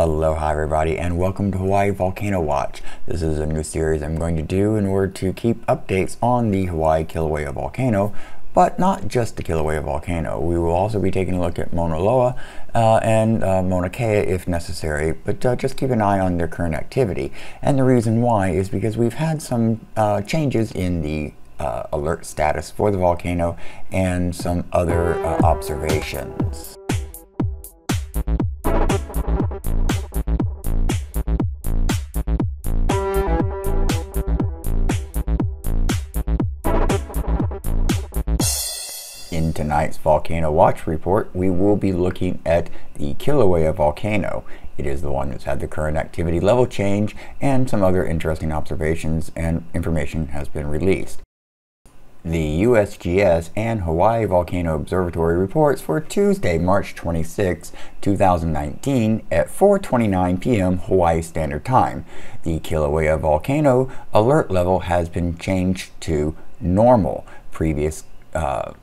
Aloha everybody and welcome to Hawaii Volcano Watch. This is a new series I'm going to do in order to keep updates on the Hawaii Kilauea volcano, but not just the Kilauea volcano. We will also be taking a look at Mauna Loa uh, and uh, Mauna Kea if necessary, but uh, just keep an eye on their current activity. And the reason why is because we've had some uh, changes in the uh, alert status for the volcano and some other uh, observations. Tonight's Volcano Watch report, we will be looking at the Kilauea volcano. It is the one that's had the current activity level change and some other interesting observations and information has been released. The USGS and Hawaii Volcano Observatory reports for Tuesday, March 26, 2019 at 4:29 p.m. Hawaii Standard Time. The Kilauea volcano alert level has been changed to normal. Previous uh,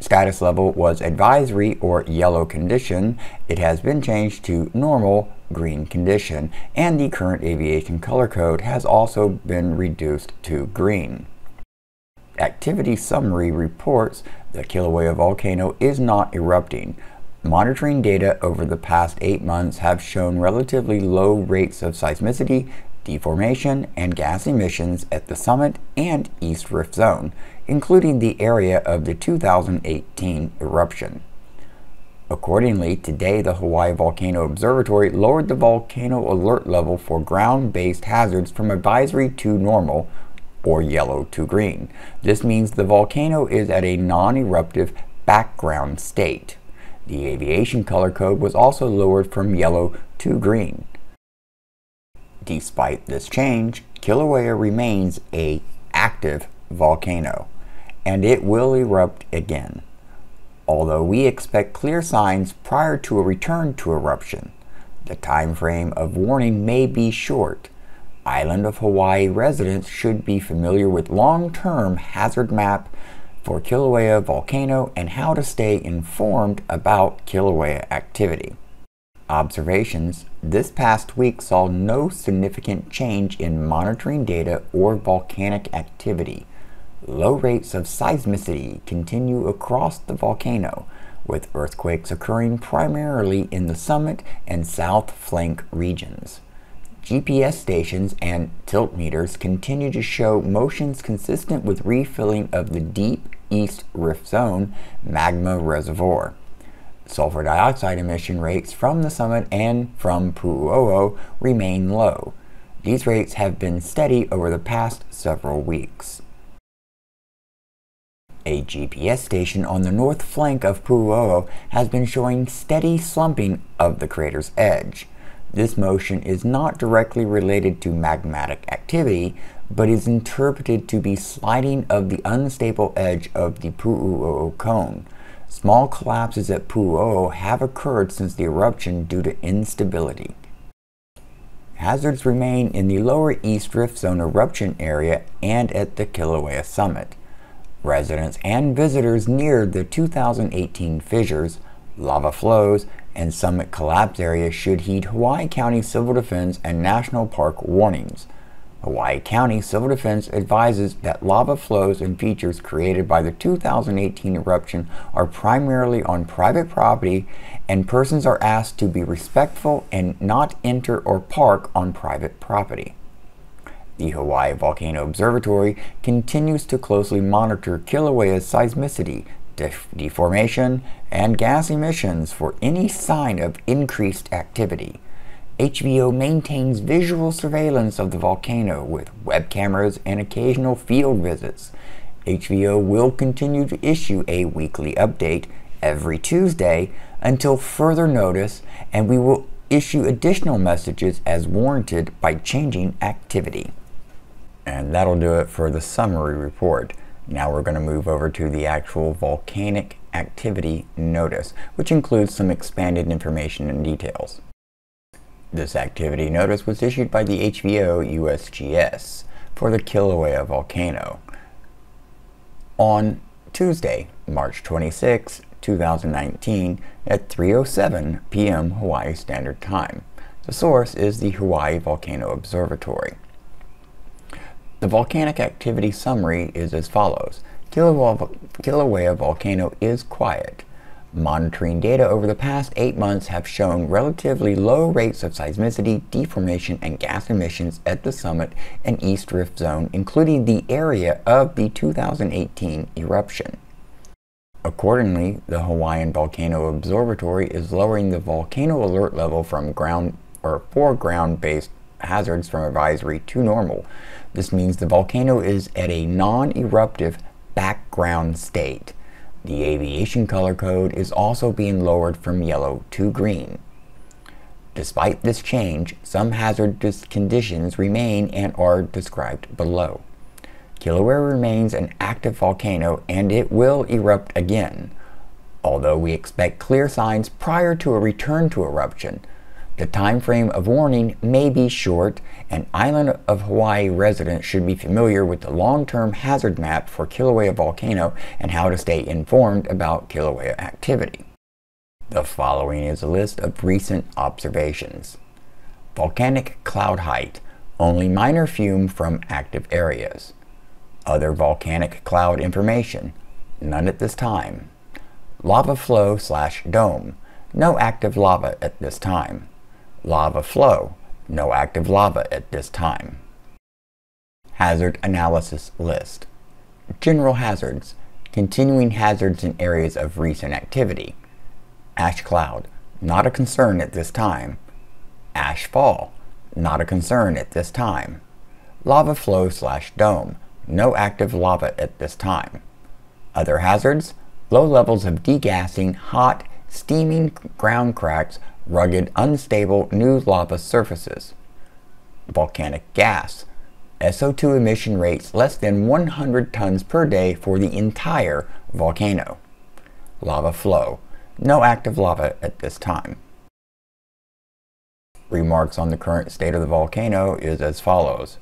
status level was advisory or yellow condition. It has been changed to normal green condition, and the current aviation color code has also been reduced to green. Activity summary reports the Kilauea volcano is not erupting. Monitoring data over the past eight months have shown relatively low rates of seismicity, deformation, and gas emissions at the summit and East Rift Zone, including the area of the 2018 eruption. Accordingly, today the Hawaii Volcano Observatory lowered the volcano alert level for ground-based hazards from advisory to normal, or yellow to green. This means the volcano is at a non-eruptive background state. The aviation color code was also lowered from yellow to green. Despite this change, Kilauea remains a active volcano, and it will erupt again, although we expect clear signs prior to a return to eruption. The time frame of warning may be short. Island of Hawaii residents should be familiar with long-term hazard map for Kilauea volcano and how to stay informed about Kilauea activity observations, this past week saw no significant change in monitoring data or volcanic activity. Low rates of seismicity continue across the volcano, with earthquakes occurring primarily in the summit and south flank regions. GPS stations and tilt meters continue to show motions consistent with refilling of the deep East Rift Zone magma reservoir sulfur dioxide emission rates from the summit and from Pu'u'o'o remain low. These rates have been steady over the past several weeks. A GPS station on the north flank of Pu'u'o'o has been showing steady slumping of the crater's edge. This motion is not directly related to magmatic activity, but is interpreted to be sliding of the unstable edge of the Pu'u'o'o cone. Small collapses at Pu'u'o'o have occurred since the eruption due to instability. Hazards remain in the lower East Rift Zone eruption area and at the Kilauea summit. Residents and visitors near the 2018 fissures, lava flows, and summit collapse area should heed Hawaii County Civil Defense and National Park warnings. Hawaii County Civil Defense advises that lava flows and features created by the 2018 eruption are primarily on private property and persons are asked to be respectful and not enter or park on private property. The Hawaii Volcano Observatory continues to closely monitor Kilauea's seismicity, deformation, and gas emissions for any sign of increased activity. HVO maintains visual surveillance of the volcano with web cameras and occasional field visits. HVO will continue to issue a weekly update every Tuesday until further notice, and we will issue additional messages as warranted by changing activity. And that'll do it for the summary report. Now we're going to move over to the actual volcanic activity notice, which includes some expanded information and details. This activity notice was issued by the HVO USGS for the Kilauea volcano on Tuesday, March 26, 2019 at 3.07 p.m. Hawaii Standard Time. The source is the Hawaii Volcano Observatory. The volcanic activity summary is as follows. Kilauea volcano is quiet. Monitoring data over the past eight months have shown relatively low rates of seismicity, deformation, and gas emissions at the summit and East Rift Zone, including the area of the 2018 eruption. Accordingly, the Hawaiian Volcano Observatory is lowering the volcano alert level from ground or for ground-based hazards from advisory to normal. This means the volcano is at a non-eruptive background state. The aviation color code is also being lowered from yellow to green. Despite this change, some hazardous conditions remain and are described below. Kilauea remains an active volcano and it will erupt again, although we expect clear signs prior to a return to eruption. The time frame of warning may be short, and Island of Hawaii residents should be familiar with the long-term hazard map for Kilauea volcano and how to stay informed about Kilauea activity. The following is a list of recent observations. Volcanic cloud height, only minor fume from active areas. Other volcanic cloud information, none at this time. Lava flow slash dome, no active lava at this time. Lava flow. No active lava at this time. Hazard analysis list. General hazards. Continuing hazards in areas of recent activity. Ash cloud. Not a concern at this time. Ash fall. Not a concern at this time. Lava flow slash dome. No active lava at this time. Other hazards. Low levels of degassing, hot, steaming ground cracks, rugged, unstable new lava surfaces. Volcanic gas. SO2 emission rates less than 100 tons per day for the entire volcano. Lava flow. No active lava at this time. Remarks on the current state of the volcano is as follows.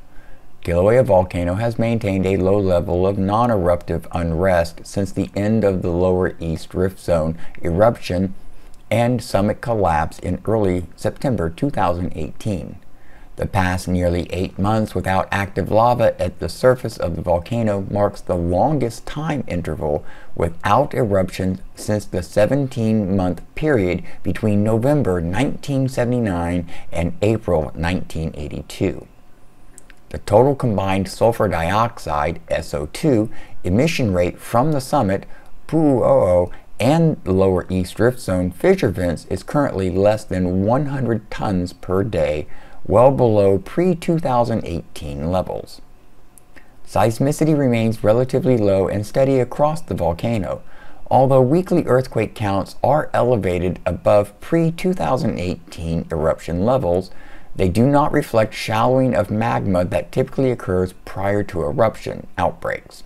Kilauea volcano has maintained a low level of non-eruptive unrest since the end of the lower east rift zone eruption and summit collapse in early September 2018. The past nearly eight months without active lava at the surface of the volcano marks the longest time interval without eruptions since the 17-month period between November 1979 and April 1982. The total combined sulfur dioxide, SO2, emission rate from the summit, Pu'u'o'o, and the lower east rift zone fissure vents is currently less than 100 tons per day, well below pre-2018 levels. Seismicity remains relatively low and steady across the volcano, although weekly earthquake counts are elevated above pre-2018 eruption levels, they do not reflect shallowing of magma that typically occurs prior to eruption outbreaks.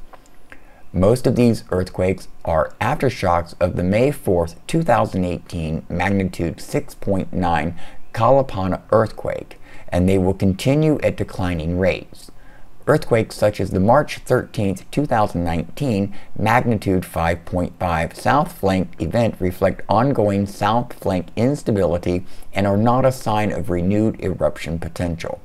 Most of these earthquakes are aftershocks of the May 4, 2018 magnitude 6.9 Kalapana earthquake, and they will continue at declining rates. Earthquakes such as the March 13, 2019 magnitude 5.5 South Flank event reflect ongoing South Flank instability and are not a sign of renewed eruption potential.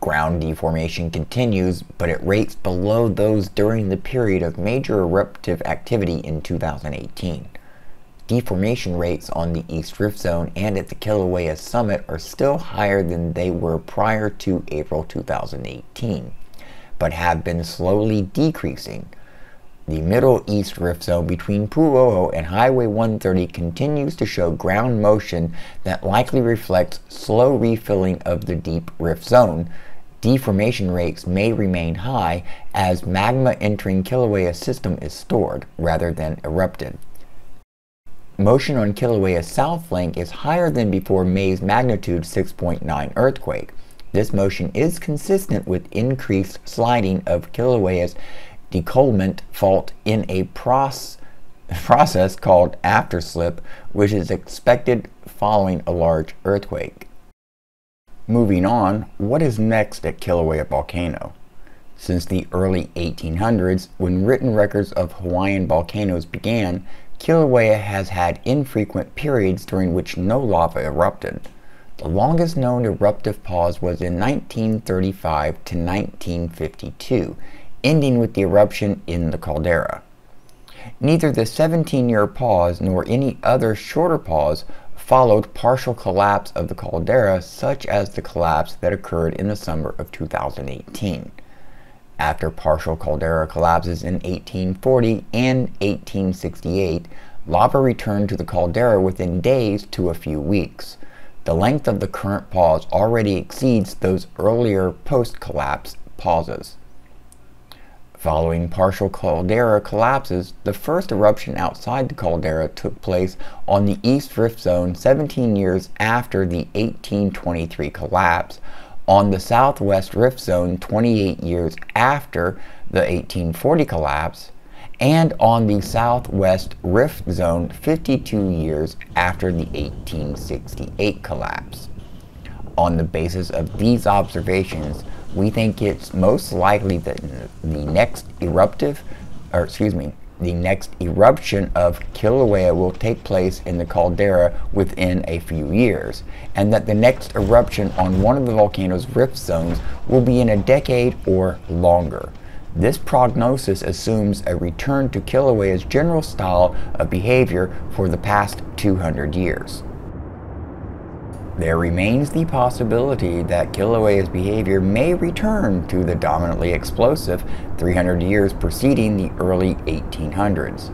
Ground deformation continues, but at rates below those during the period of major eruptive activity in 2018. Deformation rates on the East Rift Zone and at the Kilauea Summit are still higher than they were prior to April 2018, but have been slowly decreasing. The Middle East Rift Zone between Pu'u'o'o and Highway 130 continues to show ground motion that likely reflects slow refilling of the deep rift zone, deformation rates may remain high as magma entering Kilauea system is stored rather than erupted. Motion on Kilauea's south flank is higher than before May's magnitude 6.9 earthquake. This motion is consistent with increased sliding of Kilauea's décollement fault in a process process called afterslip, which is expected following a large earthquake. Moving on, what is next at Kilauea Volcano? Since the early 1800s, when written records of Hawaiian volcanoes began, Kilauea has had infrequent periods during which no lava erupted. The longest known eruptive pause was in 1935 to 1952, ending with the eruption in the caldera. Neither the 17 year pause nor any other shorter pause followed partial collapse of the caldera, such as the collapse that occurred in the summer of 2018. After partial caldera collapses in 1840 and 1868, lava returned to the caldera within days to a few weeks. The length of the current pause already exceeds those earlier post collapse pauses. Following partial caldera collapses, the first eruption outside the caldera took place on the East Rift Zone 17 years after the 1823 collapse, on the Southwest Rift Zone 28 years after the 1840 collapse, and on the Southwest Rift Zone 52 years after the 1868 collapse. On the basis of these observations, we think it's most likely that the next eruptive, or excuse me, the next eruption of Kilauea will take place in the caldera within a few years, and that the next eruption on one of the volcano's rift zones will be in a decade or longer. This prognosis assumes a return to Kilauea's general style of behavior for the past 200 years. There remains the possibility that Kilauea's behavior may return to the dominantly explosive 300 years preceding the early 1800s.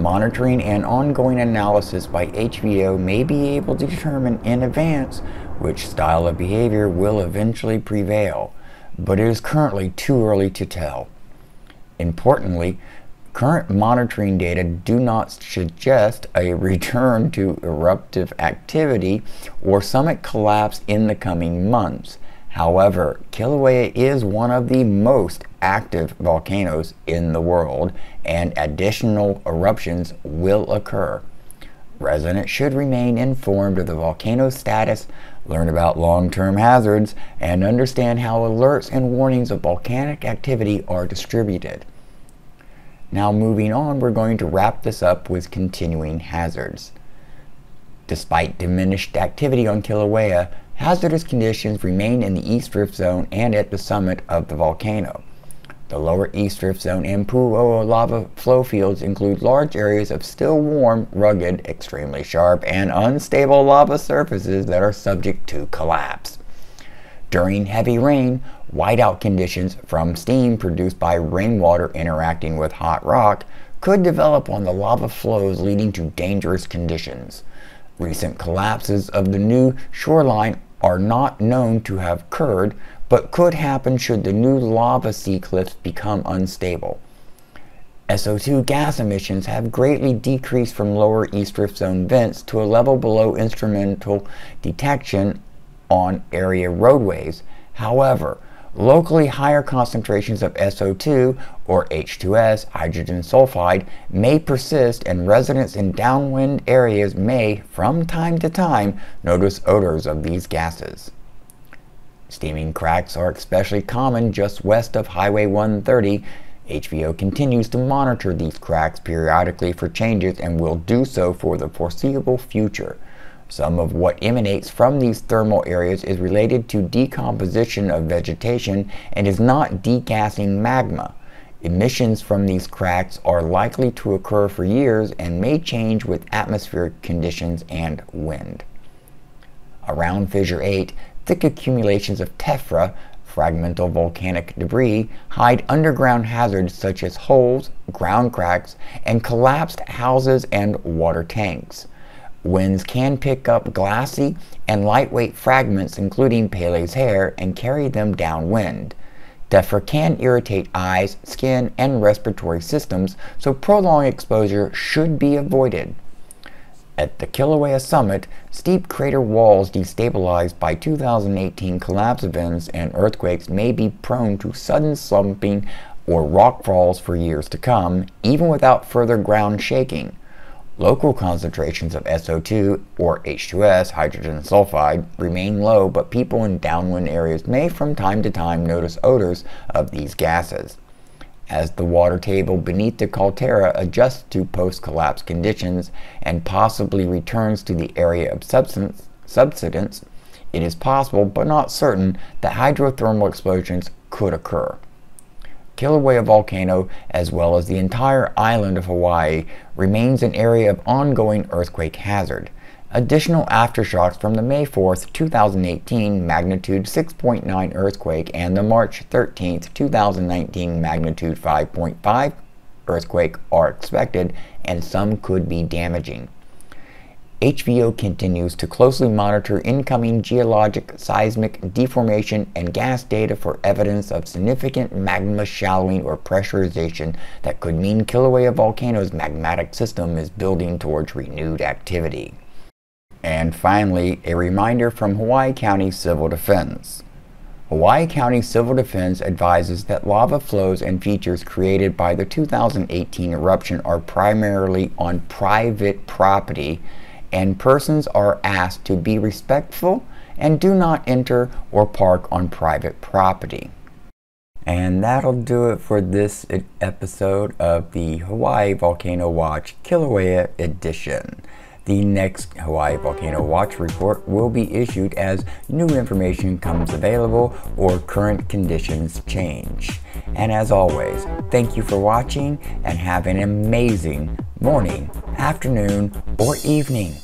Monitoring and ongoing analysis by HVO may be able to determine in advance which style of behavior will eventually prevail, but it is currently too early to tell. Importantly, Current monitoring data do not suggest a return to eruptive activity or summit collapse in the coming months. However, Kilauea is one of the most active volcanoes in the world and additional eruptions will occur. Residents should remain informed of the volcano's status, learn about long-term hazards, and understand how alerts and warnings of volcanic activity are distributed. Now moving on, we're going to wrap this up with continuing hazards. Despite diminished activity on Kilauea, hazardous conditions remain in the East Rift Zone and at the summit of the volcano. The lower East Rift Zone and Pu'u'o'o lava flow fields include large areas of still warm, rugged, extremely sharp, and unstable lava surfaces that are subject to collapse. During heavy rain, whiteout conditions from steam produced by rainwater interacting with hot rock could develop on the lava flows leading to dangerous conditions. Recent collapses of the new shoreline are not known to have occurred, but could happen should the new lava sea cliffs become unstable. SO2 gas emissions have greatly decreased from lower East Rift Zone vents to a level below instrumental detection on area roadways. However, locally higher concentrations of SO2 or H2S, hydrogen sulfide, may persist and residents in downwind areas may, from time to time, notice odors of these gases. Steaming cracks are especially common just west of Highway 130. HVO continues to monitor these cracks periodically for changes and will do so for the foreseeable future. Some of what emanates from these thermal areas is related to decomposition of vegetation and is not degassing magma. Emissions from these cracks are likely to occur for years and may change with atmospheric conditions and wind. Around Fissure 8, thick accumulations of tephra, fragmental volcanic debris, hide underground hazards such as holes, ground cracks, and collapsed houses and water tanks. Winds can pick up glassy and lightweight fragments, including Pele's hair, and carry them downwind. Tephra can irritate eyes, skin, and respiratory systems, so prolonged exposure should be avoided. At the Kilauea summit, steep crater walls destabilized by 2018 collapse events and earthquakes may be prone to sudden slumping or rock falls for years to come, even without further ground shaking. Local concentrations of SO2 or H2S, hydrogen sulfide, remain low, but people in downwind areas may from time to time notice odors of these gases. As the water table beneath the caldera adjusts to post-collapse conditions and possibly returns to the area of subsidence, it is possible, but not certain, that hydrothermal explosions could occur. Kilauea volcano, as well as the entire island of Hawaii, remains an area of ongoing earthquake hazard. Additional aftershocks from the May 4, 2018 magnitude 6.9 earthquake and the March 13, 2019 magnitude 5.5 earthquake are expected and some could be damaging. HVO continues to closely monitor incoming geologic, seismic, deformation, and gas data for evidence of significant magma shallowing or pressurization that could mean Kilauea volcano's magmatic system is building towards renewed activity. And finally, a reminder from Hawaii County Civil Defense. Hawaii County Civil Defense advises that lava flows and features created by the 2018 eruption are primarily on private property and persons are asked to be respectful and do not enter or park on private property. And that'll do it for this episode of the Hawaii Volcano Watch Kilauea edition. The next Hawaii Volcano Watch report will be issued as new information comes available or current conditions change. And as always, thank you for watching and have an amazing morning, afternoon, or evening.